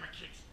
my kids.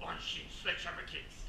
安心すべき。